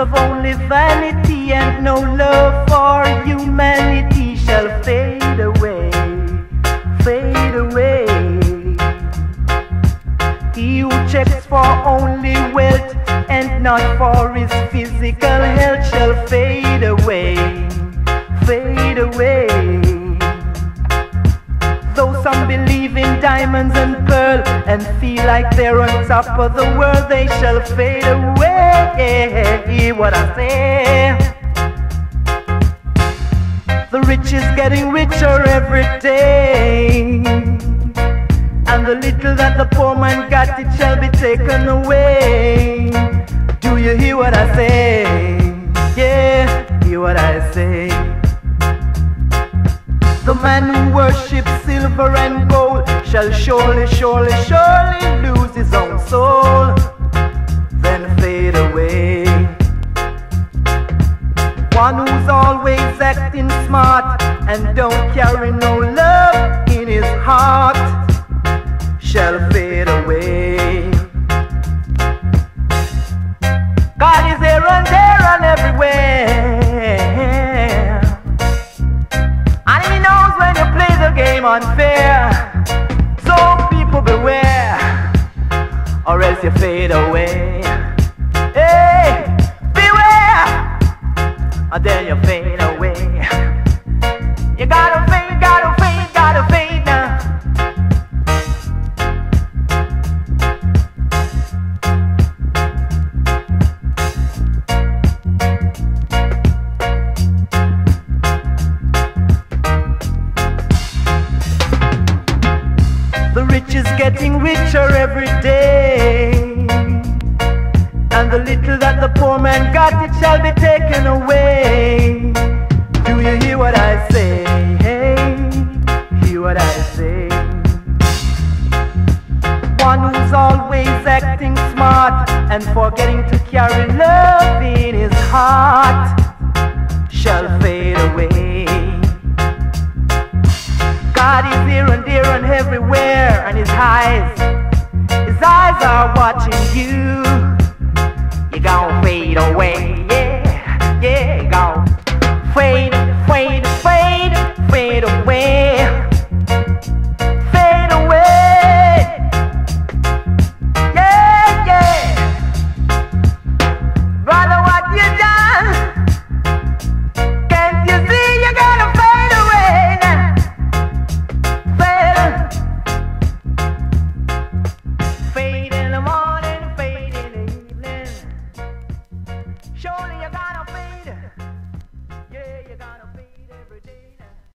only vanity and no love for humanity shall fade away, fade away. He who checks for only wealth and not for his physical health shall fade away, fade away. Though some believe in diamonds and pearl and feel like they're on top of the world, they shall fade away. What I say. The rich is getting richer every day. And the little that the poor man got, it shall be taken away. Do you hear what I say? Yeah, hear what I say. The man who worships silver and gold shall surely, surely, surely lose his own soul, then fade away. One who's always acting smart and don't carry no love in his heart shall fade away. God is here and there and everywhere. And he knows when you play the game unfair. So people beware, or else you fade away. Then you fade away. You gotta fade, gotta fade, gotta fade now. The rich is getting richer every day. And the little that the poor man got, it shall be taken away. One who's always acting smart and forgetting to carry love in his heart shall fade away. God is here and there and everywhere, and His eyes, His eyes are watching you.